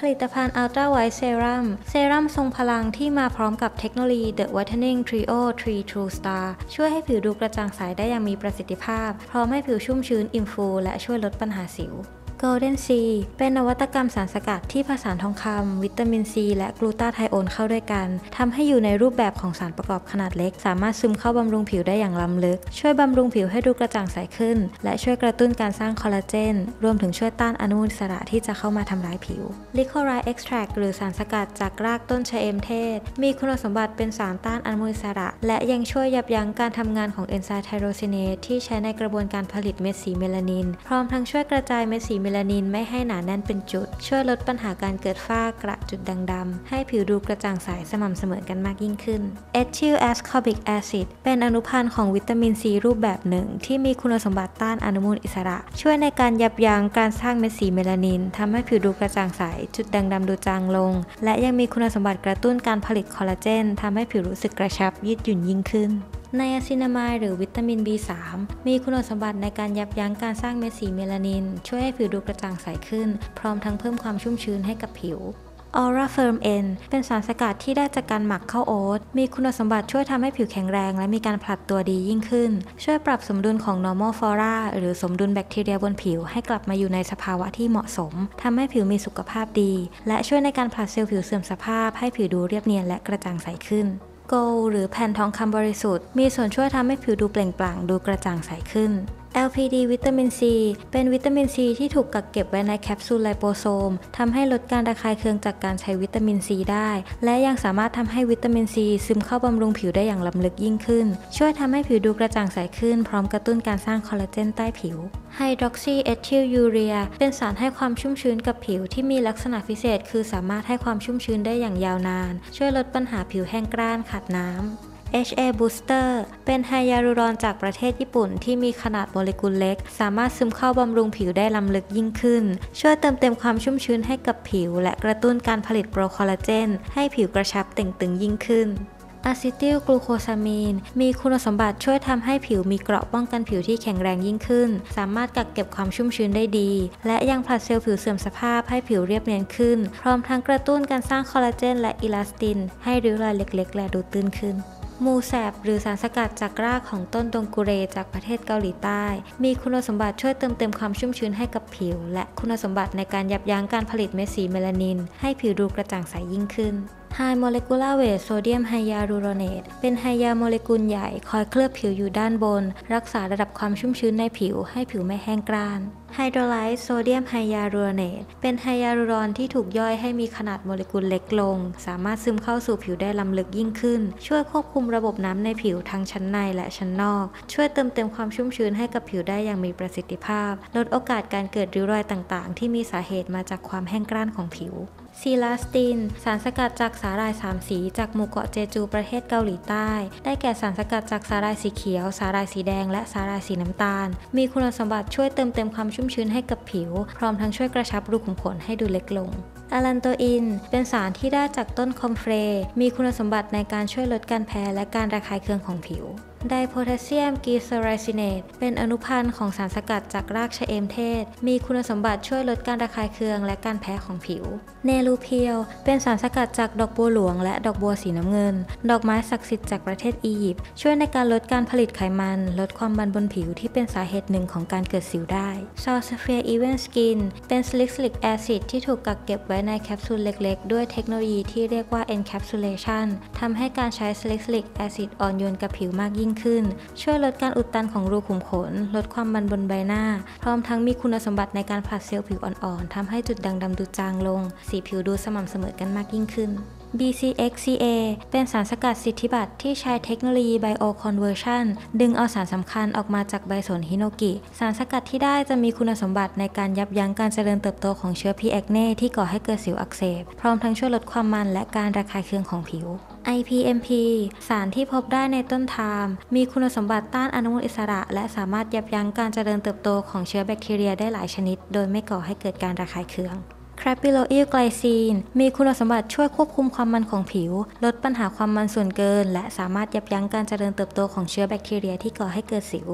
ผลิตภัณฑ์ Ultra White Serum เซรั่มทรงพลังที่มาพร้อมกับเทคโนโลยี The Whitening Trio 3 True Star ช่วยให้ผิวดูกระจ่างใสได้อย่างมีประสิทธิภาพ พร้อมให้ผิวชุ่มชื้นอิ่มฟู และช่วยลดปัญหาสิว Golden C เป็นนวัตกรรมสารสกัดที่ผสานทองคำวิตามินซีและกลูตาไทโอนเข้าด้วยกันทำให้อยู่ในรูปแบบของสารประกอบขนาดเล็ก สามารถซึมเข้าบำรุงผิวได้อย่างล้ำลึก ช่วยบำรุงผิวให้ดูกระจ่างใสขึ้น และช่วยกระตุ้นการสร้างคอลลาเจน รวมถึงช่วยต้านอนุมูลอิสระที่จะเข้ามาทำร้ายผิว l i c o r i Extract หรือสารสกัดจากรากต้นชะเอมเทศ มีคุณสมบัติเป็นสารต้านอนุมูลอิสระ และยังช่วยยับยั้งการทำงานของเอนไซม์ไทโรซินเนสที่ใช้ในกระบวนการผลิตเม็ดสีเมลานิน พร้อมทั้งช่วยกระจายเม็ดสีเมลานินไม่ให้หนาแน่นเป็นจุด ช่วยลดปัญหาการเกิดฝ้ากระจุดด่างดำให้ผิวดูกระจ่างใสสม่ำเสมอกันมากยิ่งขึ้น Ethyl ascorbic acid เป็นอนุพันธ์ของวิตามินซีรูปแบบหนึ่ง ที่มีคุณสมบัติต้านอนุมูลอิสระ ช่วยในการยับยั้งการสร้างเม็ดสีเมลานินทำให้ผิวดูกระจ่างใส จุดด่างดำดูจางลง และยังมีคุณสมบัติกระตุ้นการผลิตคอลลาเจนทำให้ผิวรู้สึกกระชับยืดหยุ่นยิ่งขึ้น ไนอะซินามายหรือวิตามิน B3 มีคุณสมบัติในการยับยั้งการสร้างเม็ดสีเมลานิน ช่วยให้ผิวดูกระจ่างใสขึ้น พร้อมทั้งเพิ่มความชุ่มชื้นให้กับผิว Aura Firm N เป็นสารสกัดที่ได้จากการหมักข้าวโอ๊ต มีคุณสมบัติช่วยทำให้ผิวแข็งแรง และมีการผลัดตัวดียิ่งขึ้น ช่วยปรับสมดุลของ normal flora หรือสมดุลแบคทีเรียบนผิวให้กลับมาอยู่ในสภาวะที่เหมาะสมทำให้ผิวมีสุขภาพดี และช่วยในการผลัดเซลล์ผิวเสื่อมสภาพให้ผิวดูเรียบเนียนและกระจ่างใสขึ้น Gold หรือแผ่นทองคำบริสุทธิ์มีส่วนช่วยทำให้ผิวดูเปล่งปลั่งดูกระจ่างใสขึ้น LPD วิตามินซี เป็นวิตามินซีที่ถูกกักเก็บไว้ในแคปซูลไลโปโซมทำให้ลดการระคายเคืองจากการใช้วิตามินซีได้ และยังสามารถทำให้วิตามินซีซึมเข้าบำรุงผิวได้อย่างล้ำลึกยิ่งขึ้น ช่วยทำให้ผิวดูกระจ่างใสขึ้น พร้อมกระตุ้นการสร้างคอลลาเจนใต้ผิวHydroxyethyl Urea เป็นสารให้ความชุ่มชื้นกับผิวที่มีลักษณะพิเศษ คือสามารถให้ความชุ่มชื้นได้อย่างยาวนาน ช่วยลดปัญหาผิวแห้งกร้านขาดน้ำ HA Booster เป็นไฮยาลูรอนจากประเทศญี่ปุ่นที่มีขนาดโมเลกุลเล็ก สามารถซึมเข้าบำรุงผิวได้ล้ำลึกยิ่งขึ้น ช่วยเติมเต็มความชุ่มชื้นให้กับผิว และกระตุ้นการผลิต Procollagen ให้ผิวกระชับเต่งตึงยิ่งขึ้น Acetyl Glucosamine มีคุณสมบัติช่วยทำให้ผิวมีเกราะป้องกันผิวที่แข็งแรงยิ่งขึ้น สามารถกักเก็บความชุ่มชื้นได้ดี และยังผลัดเซลล์ผิวเสื่อมสภาพให้ผิวเรียบเนียนขึ้น พร้อมทั้งกระตุ้นการสร้างคอลลาเจนและอิลาสติน ให้ริ้วรอยเล็ก ๆ และดูตื้นขึ้น มูแสบหรือสารสกัดจากรากของต้นดงกุเรจากประเทศเกาหลีใต้ มีคุณสมบัติช่วยเติมเต็มความชุ่มชื้นให้กับผิว และคุณสมบัติในการยับยั้งการผลิตเม็ดสีเมลานิน ให้ผิวดูกระจ่างใสยยิ่งขึ้น High Molecular Weight Sodium Hyaluronate เป็นไฮยาโมเลกุลใหญ่คอยเคลือบผิวอยู่ด้านบน รักษาระดับความชุ่มชื้นในผิวให้ผิวไม่แห้งกร้านไฮโดรไลซ์โซเดียมไฮยาลูรอเนตเป็นไฮยาลูรอนที่ถูกย่อยให้มีขนาดโมเลกุลเล็กลง สามารถซึมเข้าสู่ผิวได้ล้ำลึกยิ่งขึ้น ช่วยควบคุมระบบน้ำในผิวทั้งชั้นในและชั้นนอก ช่วยเติมเต็มความชุ่มชื้นให้กับผิวได้อย่างมีประสิทธิภาพ ลดโอกาสการเกิดริ้วรอยต่างๆ ที่มีสาเหตุมาจากความแห้งกร้านของผิว ซีลาสติน สารสกัดจากสาหร่ายสามสี จากหมู่เกาะเจจูประเทศเกาหลีใต้ ได้แก่สารสกัดจากสาหร่ายสีเขียว สาหร่ายสีแดง และสาหร่ายสีน้ำตาล มีคุณสมบัติช่วยเติมเต็มความชุ่มชื้นให้กับผิว พร้อมทั้งช่วยกระชับรูขุมขนให้ดูเล็กลง Allantoin เป็นสารที่ได้จากต้น Comfrey มีคุณสมบัติในการช่วยลดการแพ้และการระคายเคืองของผิว Dipotassium Glycyrrhizinate เป็นอนุพันธ์ของสารสกัดจากรากชะเอมเทศ มีคุณสมบัติช่วยลดการระคายเคืองและการแพ้ของผิว Nelupure เป็นสารสกัดจากดอกบัวหลวงและดอกบัวสีน้ำเงิน ดอกไม้ศักดิ์สิทธิ์จากประเทศอียิปต์ช่วยในการลดการผลิตไขมัน ลดความมันบนผิวที่เป็นสาเหตุหนึ่งของการเกิดสิวได้ SalSphere Even Skin เป็น Salicylic Acid ที่ถูกกักเก็บไว้ในแคปซูลเล็กๆ ด้วยเทคโนโลยีที่เรียกว่า encapsulation ทำให้การใช้ Salicylic Acid อ่อนโยนกับผิวมากยิ่งขึ้น ช่วยลดการอุดตันของรูขุมขน ลดความมันบนใบหน้า พร้อมทั้งมีคุณสมบัติในการผลัดเซลล์ผิวอ่อนๆทำให้จุดด่างดำดูจางลง สีผิวดูสม่ำเสมอกันมากยิ่งขึ้น BCXCA เป็นสารสกัดสิทธิบัตรที่ใช้เทคโนโลยี Bioconversion ดึงเอาสารสำคัญออกมาจากใบสนฮิโนกิ สารสกัดที่ได้จะมีคุณสมบัติในการยับยั้งการเจริญเติบโตของเชื้อ P. acnes ที่ก่อให้เกิดสิวอักเสบ พร้อมทั้งช่วยลดความมันและการระคายเคืองของผิว IPMP สารที่พบได้ในต้นไทม์ มีคุณสมบัติต้านอนุมูลอิสระ และสามารถยับยั้งการเจริญเติบโตของเชื้อแบคทีเรียได้หลายชนิด โดยไม่ก่อให้เกิดการระคายเคืองคราปิโลอิลไกลซีน มีคุณสมบัติช่วยควบคุมความมันของผิว ลดปัญหาความมันส่วนเกิน และสามารถยับยั้งการเจริญเติบโตของเชื้อแบคทีเรียที่ก่อให้เกิดสิว